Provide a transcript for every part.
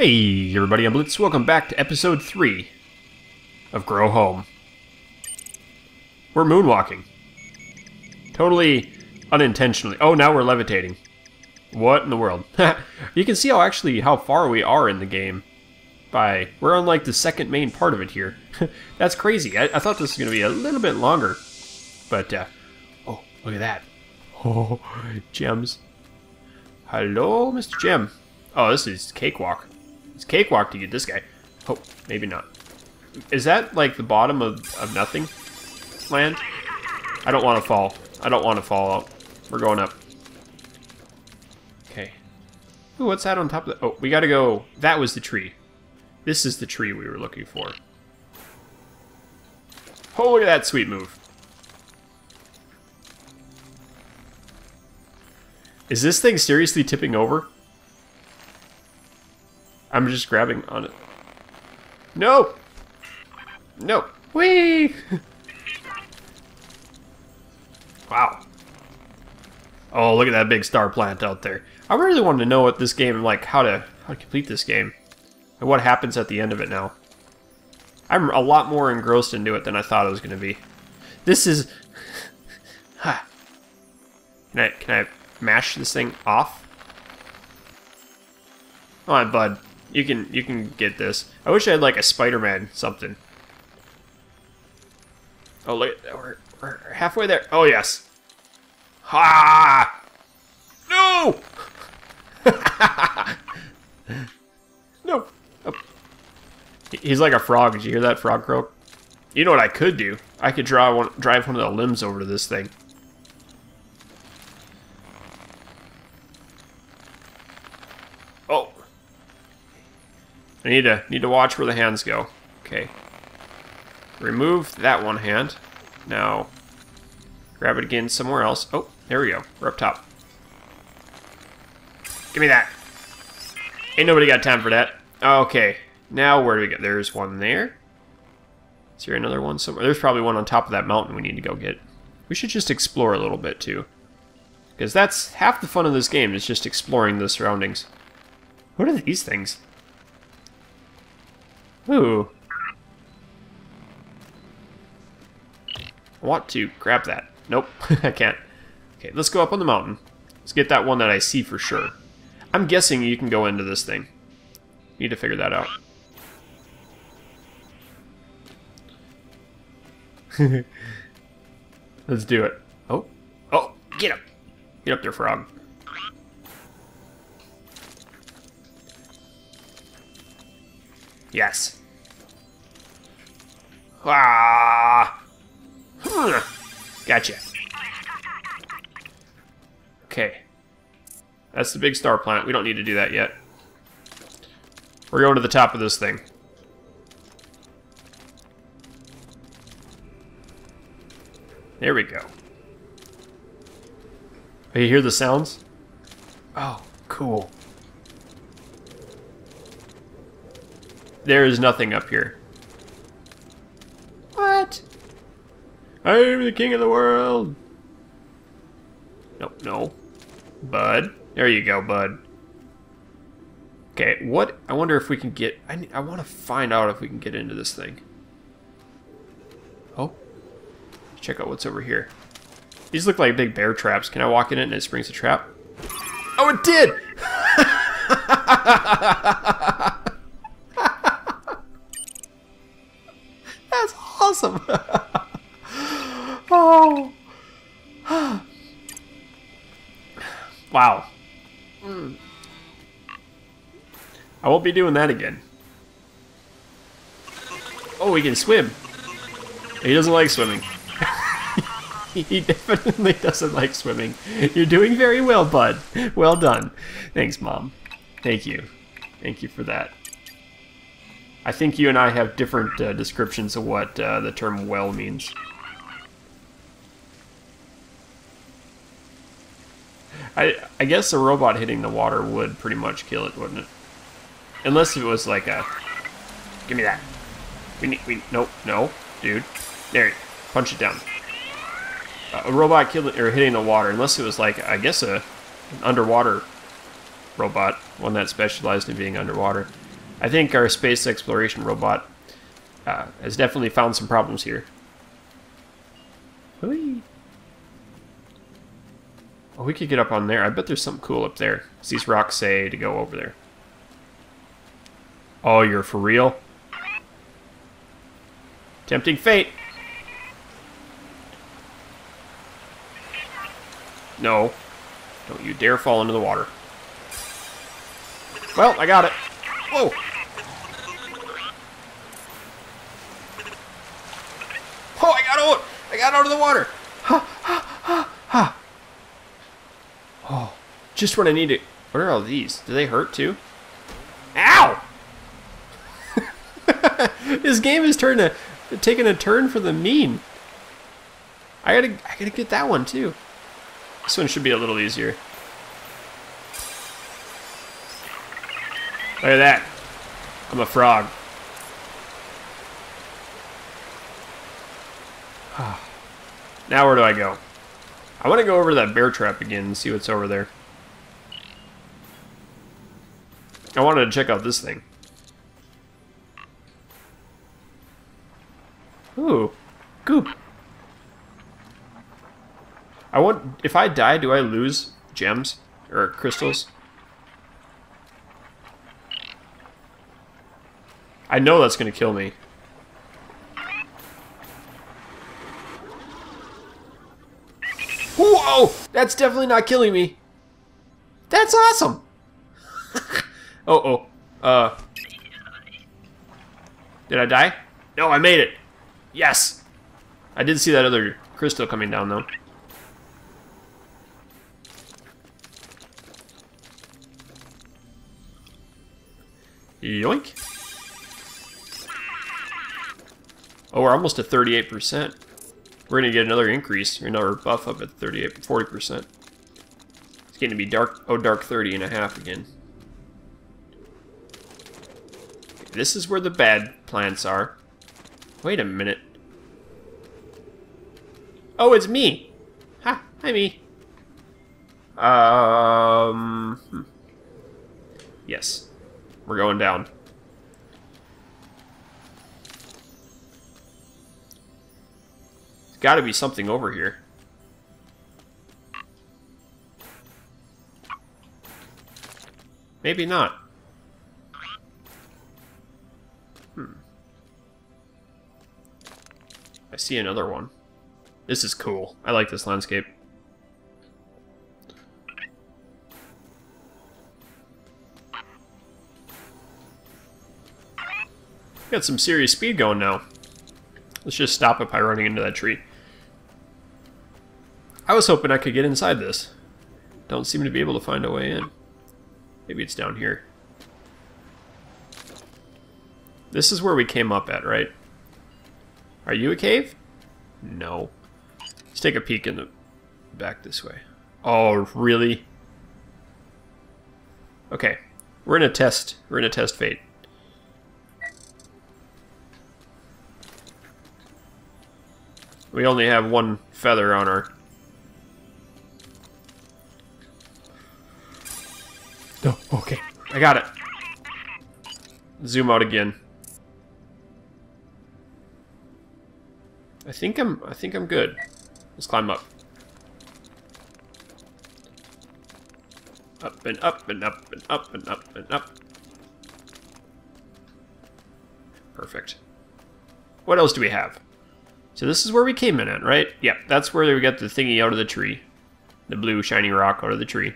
Hey everybody, I'm Blitz. Welcome back to episode 3 of Grow Home. We're moonwalking. Totally unintentionally. Oh, now we're levitating. What in the world? you can see how actually how far we are in the game. By we're on like the second main part of it here. That's crazy. I, I, thought this was gonna be a little bit longer. But uh oh, look at that. Oh, gems. Hello, Mr. Gem. Oh, this is cakewalk. It's cakewalk to get this guy. Oh, maybe not. Is that like the bottom of, of nothing land? I don't want to fall. I don't want to fall out. We're going up. Okay. Ooh, what's that on top of the... Oh, we gotta go... That was the tree. This is the tree we were looking for. Oh, look at that sweet move. Is this thing seriously tipping over? I'm just grabbing on it. No! No! Whee! wow. Oh, look at that big star plant out there. I really wanted to know what this game, like, how to, how to complete this game. And what happens at the end of it now. I'm a lot more engrossed into it than I thought it was going to be. This is... can I, can I mash this thing off? Oh, Come on, bud. You can you can get this. I wish I had like a Spider-Man something. Oh look, we're, we're halfway there. Oh yes. Ha! No! no. Oh. He's like a frog. Did you hear that frog croak? You know what I could do? I could draw one, drive one of the limbs over to this thing. Oh. I need to need to watch where the hands go. Okay. Remove that one hand. Now, grab it again somewhere else. Oh, there we go. We're up top. Give me that. Ain't nobody got time for that. Okay. Now, where do we go? There's one there. Is there another one somewhere? There's probably one on top of that mountain we need to go get. We should just explore a little bit, too. Because that's half the fun of this game, is just exploring the surroundings. What are these things? Ooh. I want to grab that. Nope, I can't. Okay, let's go up on the mountain. Let's get that one that I see for sure. I'm guessing you can go into this thing. Need to figure that out. Let's do it. Oh, oh, get up. Get up there, frog. Yes. Ah! Gotcha. Okay. That's the big star plant. We don't need to do that yet. We're going to the top of this thing. There we go. Oh, you hear the sounds? Oh, cool. There is nothing up here. What? I'm the king of the world. Nope, no. Bud. There you go, bud. Okay, what? I wonder if we can get... I, I want to find out if we can get into this thing. Oh. Check out what's over here. These look like big bear traps. Can I walk in it and it springs a trap? Oh, it did! won't be doing that again. Oh, he can swim. He doesn't like swimming. he definitely doesn't like swimming. You're doing very well, bud. Well done. Thanks, Mom. Thank you. Thank you for that. I think you and I have different uh, descriptions of what uh, the term well means. I, I guess a robot hitting the water would pretty much kill it, wouldn't it? Unless it was like a... Give me that. We need... We, nope, no. Dude. There. Punch it down. Uh, a robot killing or hitting the water, unless it was like, I guess, a an underwater robot. One that specialized in being underwater. I think our space exploration robot uh, has definitely found some problems here. Whee. Oh, we could get up on there. I bet there's something cool up there. These rocks say to go over there. Oh, you're for real? Tempting fate. No. Don't you dare fall into the water. Well, I got it. Whoa! Oh, I got out! I got out of the water! Ha, ha, ha, ha! Oh, just when I need it. What are all these? Do they hurt too? Ow! this game is turning a, taking a turn for the mean. I gotta, I gotta get that one too. This one should be a little easier. Look at that. I'm a frog. now where do I go? I want to go over to that bear trap again and see what's over there. I wanted to check out this thing. Ooh, goop. I want. If I die, do I lose gems or crystals? I know that's gonna kill me. Whoa! That's definitely not killing me. That's awesome. oh oh. Uh. Did I die? No, I made it. Yes. I did see that other crystal coming down though. Yoink. Oh, we're almost at 38%. We're going to get another increase, or another buff up at 38, 40%. It's getting to be dark, oh, dark 30 and a half again. This is where the bad plants are. Wait a minute. Oh, it's me. Ha, hi me. Um, hmm. yes. We're going down. There's got to be something over here. Maybe not. Hmm. I see another one. This is cool. I like this landscape. Got some serious speed going now. Let's just stop it by running into that tree. I was hoping I could get inside this. Don't seem to be able to find a way in. Maybe it's down here. This is where we came up at, right? Are you a cave? No. Let's take a peek in the back this way. Oh, really? Okay. We're in a test. We're in a test fate. We only have one feather on our... Oh, okay. I got it. Zoom out again. I think I'm I think I'm good. Let's climb up. Up and up and up and up and up and up. Perfect. What else do we have? So this is where we came in at, right? Yep, that's where we got the thingy out of the tree. The blue shiny rock out of the tree.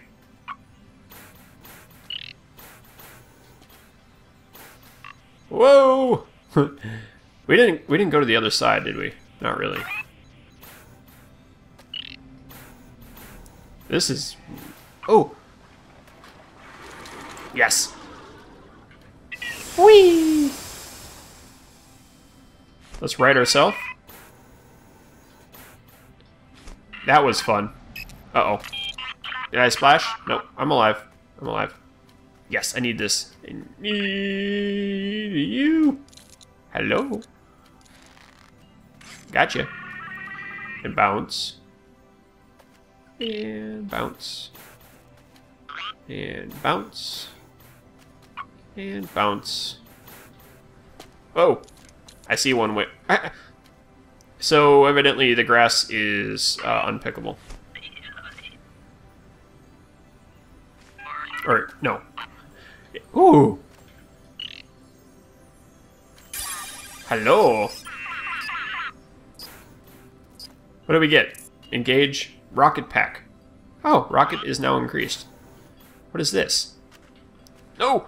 Whoa! we didn't we didn't go to the other side, did we? Not really. This is Oh. Yes. Whee! Let's ride ourselves. That was fun. Uh-oh. Did I splash? Nope. I'm alive. I'm alive. Yes, I need this. I need you. Hello. Gotcha. And bounce. And bounce. And bounce. And bounce. Oh, I see one way. So evidently the grass is uh, unpickable. Or, no. Ooh! Hello! What do we get? Engage rocket pack. Oh, rocket is now increased. What is this? No!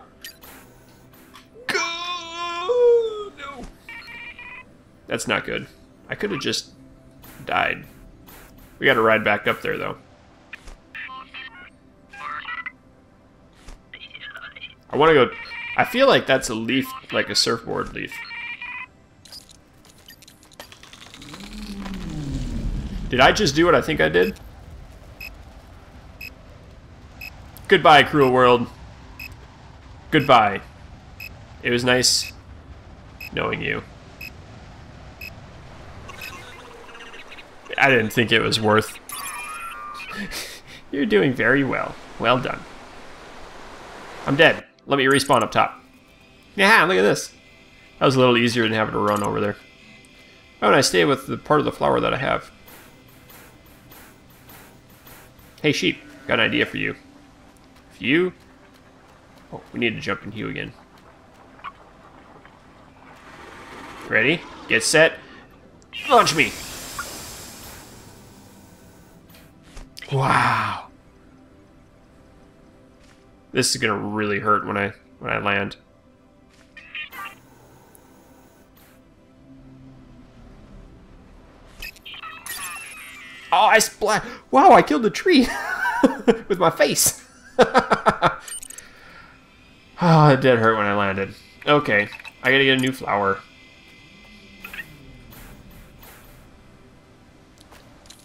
Go! No! That's not good. I could have just died. We gotta ride back up there, though. I want to go... I feel like that's a leaf, like a surfboard leaf. Did I just do what I think I did? Goodbye, cruel world. Goodbye. It was nice knowing you. I didn't think it was worth. You're doing very well. Well done. I'm dead. Let me respawn up top. Yeah, look at this. That was a little easier than having to run over there. Oh, and I stay with the part of the flower that I have. Hey, sheep. Got an idea for you. If you... Oh, we need to jump in Hugh again. Ready? Get set. Launch me! Wow. This is gonna really hurt when I when I land. Oh, I splat! Wow, I killed a tree with my face. oh, it did hurt when I landed. Okay, I gotta get a new flower.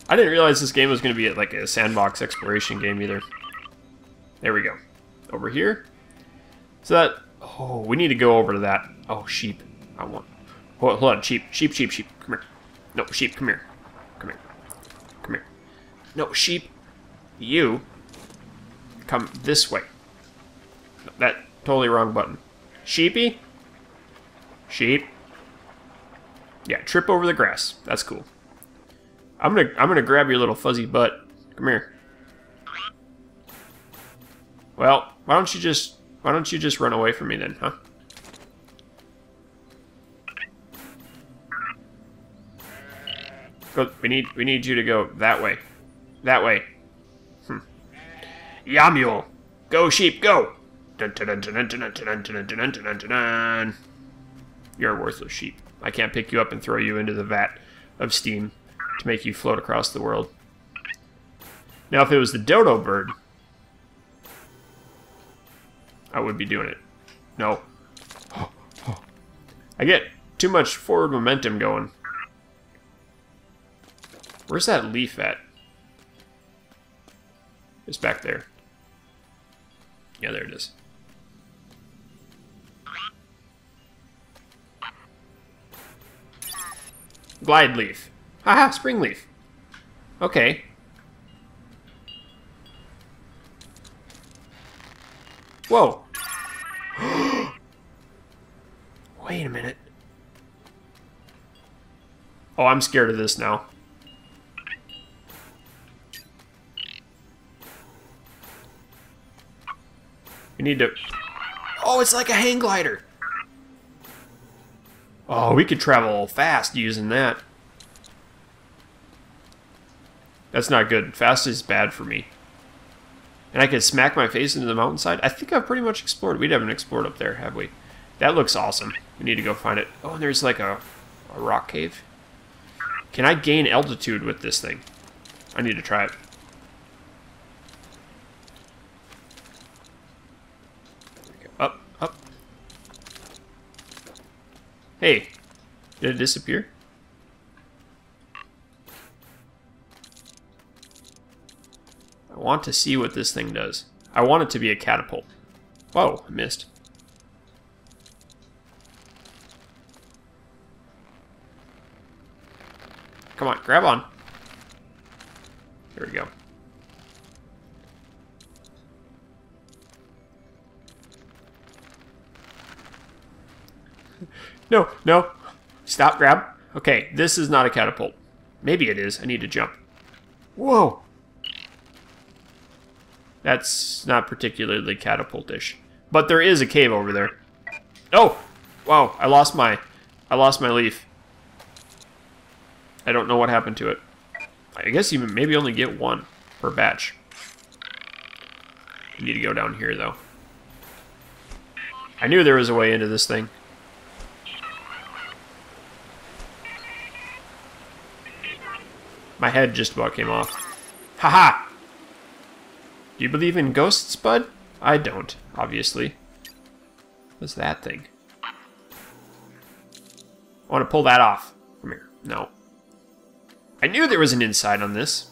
I didn't realize this game was to be like a sandbox exploration game either. There we go. Over here. So that... Oh, we need to go over to that. Oh, sheep. I want... Hold on, sheep. Sheep, sheep, sheep. Come here. No, sheep. Come here. No, sheep. You. Come this way. That totally wrong button. Sheepy? Sheep. Yeah, trip over the grass. That's cool. I'm gonna I'm gonna grab your little fuzzy butt. Come here. Well, why don't you just why don't you just run away from me then, huh? Go, we need we need you to go that way. That way. Hmm. Go, sheep, go! You're a worthless sheep. I can't pick you up and throw you into the vat of steam to make you float across the world. Now, if it was the dodo bird, I would be doing it. No. I get too much forward momentum going. Where's that leaf at? It's back there. Yeah, there it is. Glide leaf. Haha, spring leaf. Okay. Whoa. Wait a minute. Oh, I'm scared of this now. We need to... Oh, it's like a hang glider. Oh, we could travel fast using that. That's not good. Fast is bad for me. And I could smack my face into the mountainside. I think I've pretty much explored. We haven't explored up there, have we? That looks awesome. We need to go find it. Oh, and there's like a, a rock cave. Can I gain altitude with this thing? I need to try it. Up, up. Hey, did it disappear? I want to see what this thing does. I want it to be a catapult. Whoa, I missed. Come on, grab on. Here we go. No, no. Stop, grab. Okay, this is not a catapult. Maybe it is. I need to jump. Whoa! That's not particularly catapultish. But there is a cave over there. Oh! Wow, I lost my... I lost my leaf. I don't know what happened to it. I guess you maybe only get one per batch. I need to go down here, though. I knew there was a way into this thing. My head just about came off. Haha! -ha! Do you believe in ghosts, bud? I don't, obviously. What's that thing? I want to pull that off. Come here. No. I knew there was an inside on this.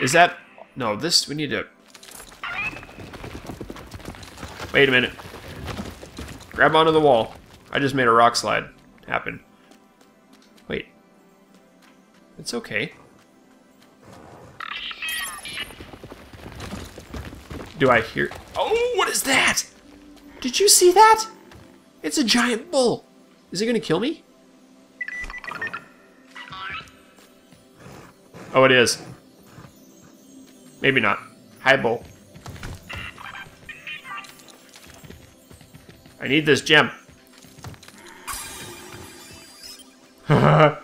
Is that... No, this... We need to... Wait a minute. Grab onto the wall. I just made a rock slide happen. It's okay. Do I hear... Oh, what is that? Did you see that? It's a giant bull. Is it to kill me? Oh, it is. Maybe not. Hi, bull. I need this gem.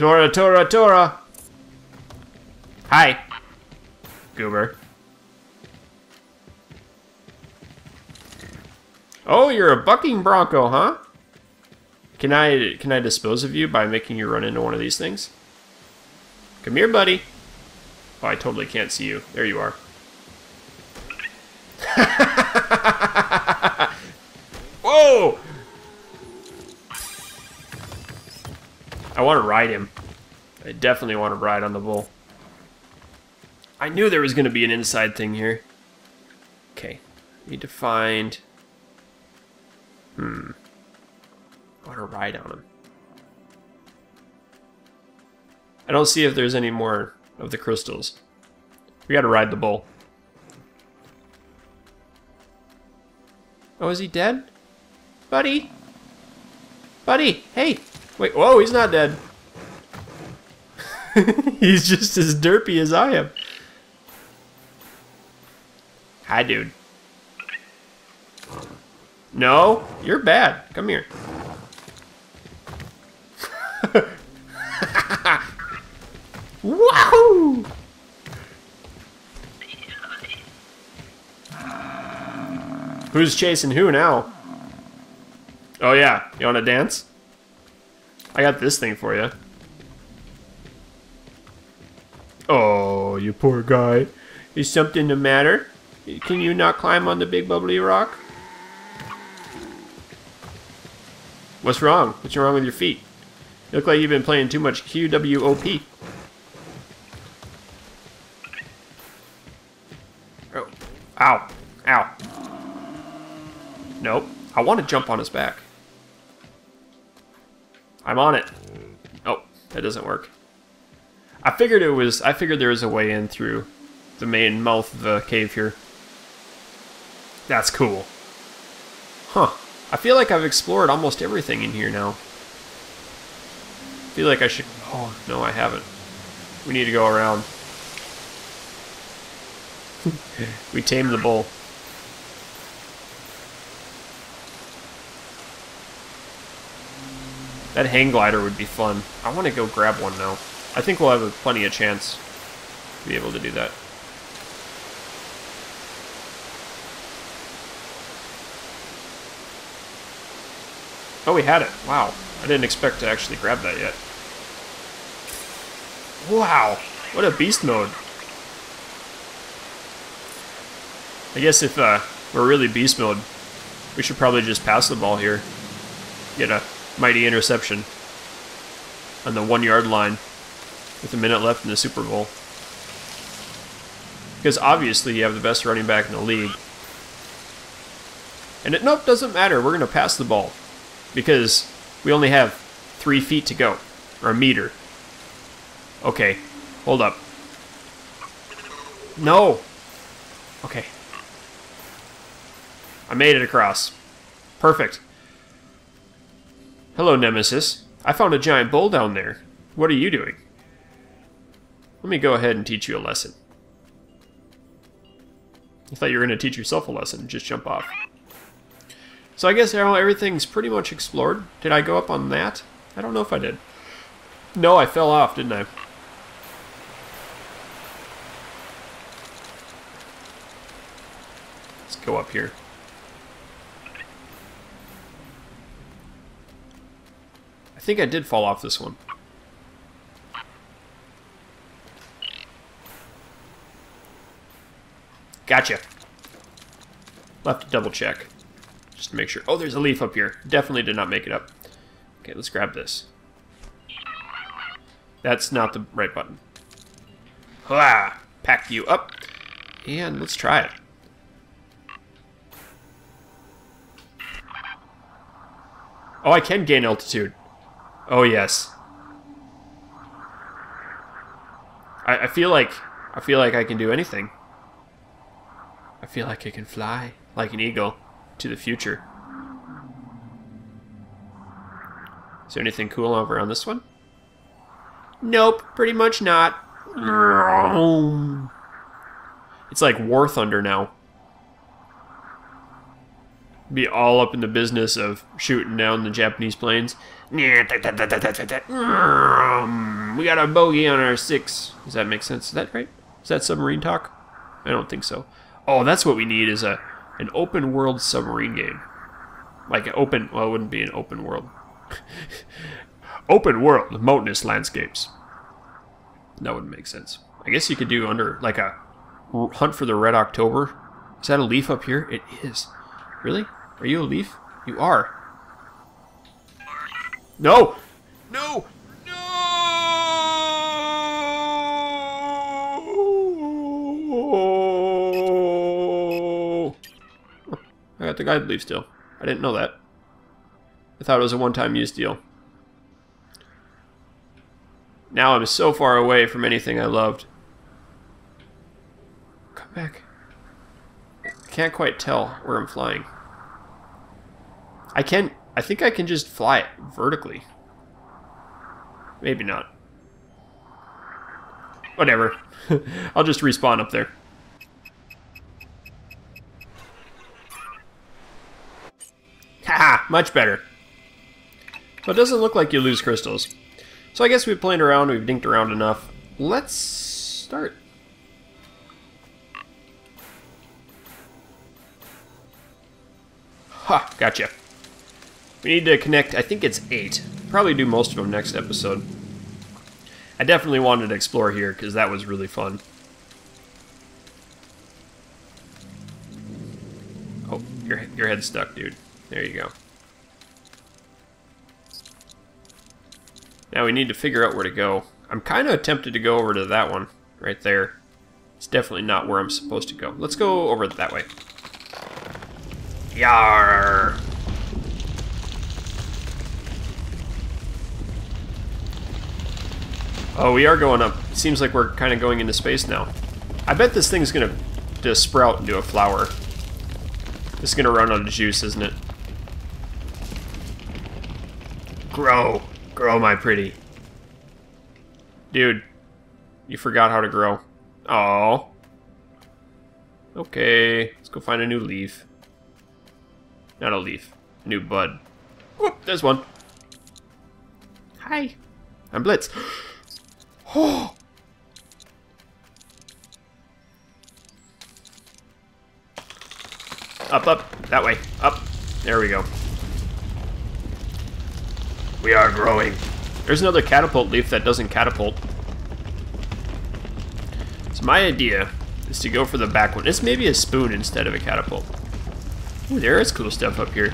Tora, Tora, Tora. Hi. Goober. Oh, you're a bucking bronco, huh? Can I can I dispose of you by making you run into one of these things? Come here, buddy. Oh, I totally can't see you. There you are. I want to ride him. I definitely want to ride on the bull. I knew there was going to be an inside thing here. Okay. Need to find... Hmm. I want to ride on him. I don't see if there's any more of the crystals. We gotta ride the bull. Oh, is he dead? Buddy? Buddy, hey! Wait, whoa, he's not dead. he's just as derpy as I am. Hi, dude. No, you're bad. Come here. Wahoo! Who's chasing who now? Oh yeah, you wanna dance? I got this thing for you. Oh, you poor guy. Is something the matter? Can you not climb on the big bubbly rock? What's wrong? What's wrong with your feet? You look like you've been playing too much QWOP. Oh. Ow. Ow. Nope. I want to jump on his back. I'm on it. Oh, that doesn't work. I figured it was, I figured there was a way in through the main mouth of the cave here. That's cool. Huh. I feel like I've explored almost everything in here now. I feel like I should... Oh, no, I haven't. We need to go around. we tamed the bull. That hang glider would be fun. I want to go grab one now. I think we'll have a plenty of chance to be able to do that. Oh, we had it. Wow. I didn't expect to actually grab that yet. Wow. What a beast mode. I guess if uh, we're really beast mode, we should probably just pass the ball here. Get a mighty interception on the one yard line with a minute left in the Super Bowl. Because obviously you have the best running back in the league. And it nope doesn't matter. We're gonna pass the ball because we only have three feet to go, or a meter. Okay, hold up. No. Okay. I made it across. Perfect. Hello, Nemesis. I found a giant bull down there. What are you doing? Let me go ahead and teach you a lesson. I thought you were going to teach yourself a lesson. Just jump off. So I guess now everything's pretty much explored. Did I go up on that? I don't know if I did. No, I fell off, didn't I? Let's go up here. I think I did fall off this one. Gotcha. We'll have to double check. Just to make sure. Oh, there's a leaf up here. Definitely did not make it up. Okay, let's grab this. That's not the right button. Hurrah! Pack you up. And let's try it. Oh, I can gain altitude. Oh, yes. I, I feel like I feel like I can do anything. I feel like I can fly like an eagle to the future. Is there anything cool over on this one? Nope, pretty much not. It's like War Thunder now. Be all up in the business of shooting down the Japanese planes. We got a bogey on our six. Does that make sense? Is that right? Is that submarine talk? I don't think so. Oh, that's what we need is a an open world submarine game. Like an open, well, it wouldn't be an open world. open world, mountainous landscapes. That wouldn't make sense. I guess you could do under, like a hunt for the red October. Is that a leaf up here? It is. Really? Are you a leaf? You are. No! No! No! I got the guide leaf still. I didn't know that. I thought it was a one-time use deal. Now I'm so far away from anything I loved. Come back. I can't quite tell where I'm flying. I can I think I can just fly it vertically. Maybe not. Whatever. I'll just respawn up there. Haha, much better. So it doesn't look like you lose crystals. So I guess we've played around, we've dinked around enough. Let's start. Ha, gotcha. We need to connect, I think it's eight. Probably do most of them next episode. I definitely wanted to explore here because that was really fun. Oh, your, your head's stuck, dude. There you go. Now we need to figure out where to go. I'm kind of tempted to go over to that one, right there. It's definitely not where I'm supposed to go. Let's go over that way. Yar. Oh, we are going up. Seems like we're kind of going into space now. I bet this thing's going to sprout into a flower. It's going to run out of juice, isn't it? Grow. Grow, my pretty. Dude, you forgot how to grow. Oh. Okay, let's go find a new leaf. Not a leaf, a new bud. Whoop, there's one. Hi. I'm Blitz. Oh. Up, up, that way, up. There we go. We are growing. There's another catapult leaf that doesn't catapult. So my idea is to go for the back one. It's maybe a spoon instead of a catapult. Ooh, there is cool stuff up here.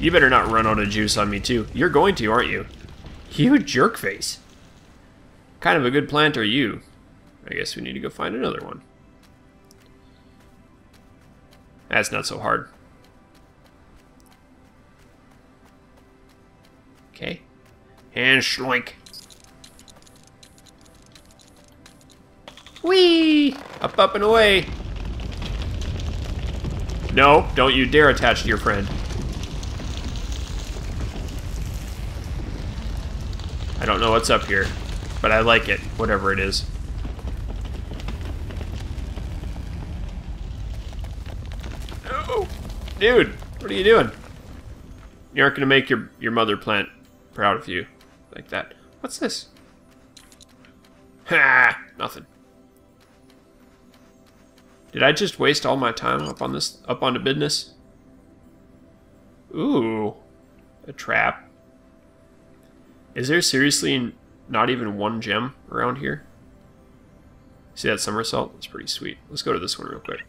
You better not run out of juice on me too. You're going to, aren't you? You jerk face. Kind of a good plant are you? I guess we need to go find another one. That's not so hard. Okay. And schloink. Whee! Up, up, and away. No, don't you dare attach to your friend. I don't know what's up here, but I like it, whatever it is. No! Dude, what are you doing? You aren't gonna make your, your mother plant proud of you. Like that. What's this? Ha! Nothing. Did I just waste all my time up on this up on the business? Ooh. A trap. Is there seriously not even one gem around here? See that somersault? That's pretty sweet. Let's go to this one real quick.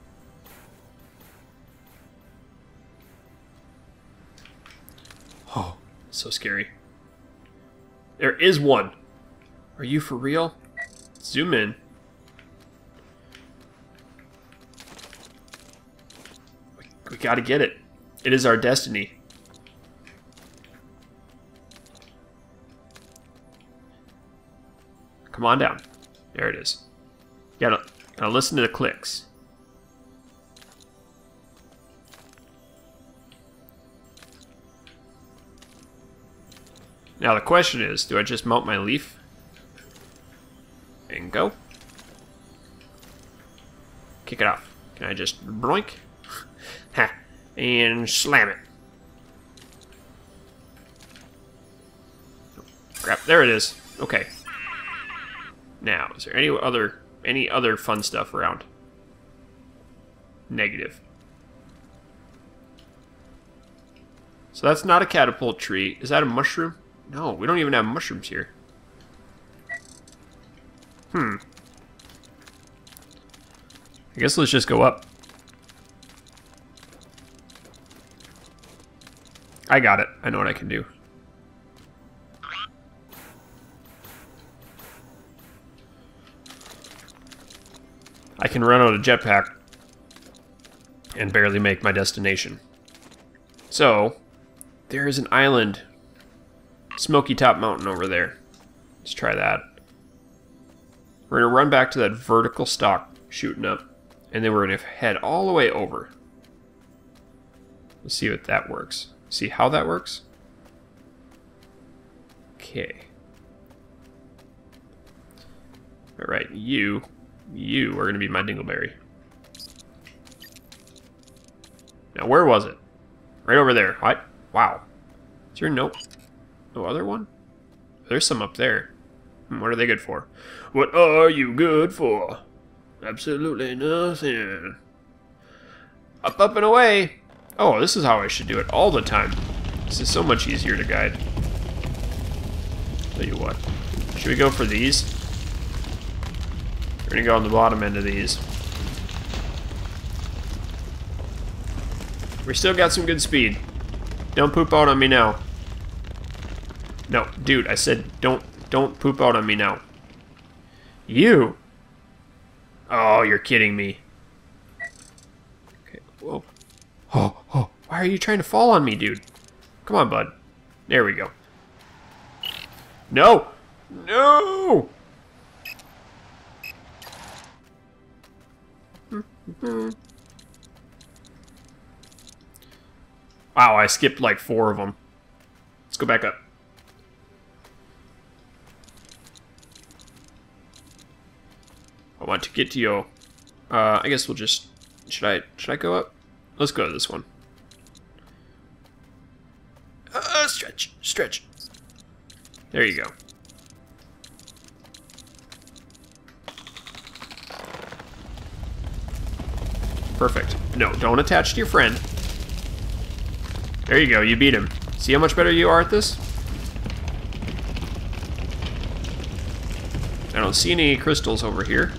Oh, so scary. There is one. Are you for real? Zoom in. We, we gotta get it. It is our destiny. Come on down. There it is. Gotta, gotta listen to the clicks. Now the question is, do I just mount my leaf? And go? Kick it off. Can I just broink? ha! And slam it. Crap, there it is. Okay. Now, is there any other any other fun stuff around? Negative. So that's not a catapult tree. Is that a mushroom? No, we don't even have mushrooms here. Hmm. I guess let's just go up. I got it. I know what I can do. I can run out a jetpack and barely make my destination. So, there is an island Smoky Top Mountain over there. Let's try that. We're going to run back to that vertical stalk shooting up. And then we're going to head all the way over. Let's see what that works. See how that works? Okay. Alright, you, you are going to be my dingleberry. Now, where was it? Right over there. What? Wow. Is there note? No other one? There's some up there. Hmm, what are they good for? What are you good for? Absolutely nothing. Up, up, and away! Oh, this is how I should do it all the time. This is so much easier to guide. Tell you what. Should we go for these? We're gonna go on the bottom end of these. We still got some good speed. Don't poop out on me now. No, dude, I said don't don't poop out on me now. You? Oh, you're kidding me. Okay, whoa. Oh, oh, why are you trying to fall on me, dude? Come on, bud. There we go. No! No! Wow, I skipped like four of them. Let's go back up. I want to get to your... Uh, I guess we'll just... Should I, should I go up? Let's go to this one. Uh, stretch, stretch. There you go. Perfect. No, don't attach to your friend. There you go, you beat him. See how much better you are at this? I don't see any crystals over here.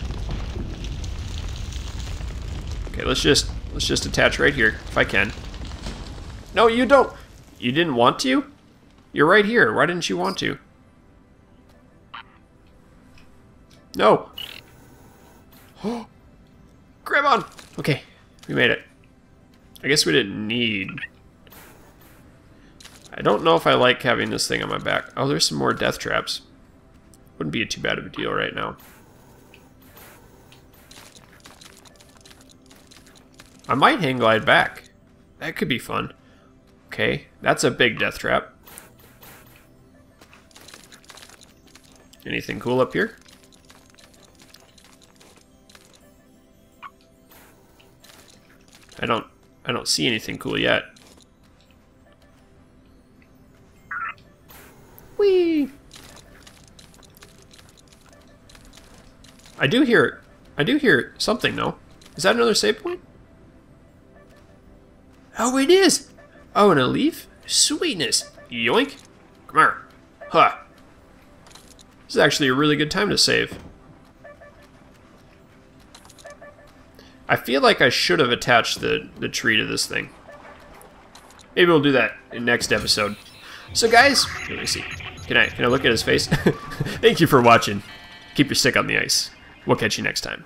Okay, let's just let's just attach right here if I can. No, you don't. You didn't want to? You're right here. Why didn't you want to? I guess we didn't need... I don't know if I like having this thing on my back. Oh, there's some more death traps. Wouldn't be a too bad of a deal right now. I might hang glide back. That could be fun. Okay, that's a big death trap. Anything cool up here? I don't I don't see anything cool yet. Whee! I do hear I do hear something though. Is that another save point? Oh, it is! Oh, and a leaf? Sweetness! Yoink! Come here. Huh. This is actually a really good time to save. I feel like I should have attached the, the tree to this thing. Maybe we'll do that in next episode. So guys, let me see. Can I can I look at his face? Thank you for watching. Keep your stick on the ice. We'll catch you next time.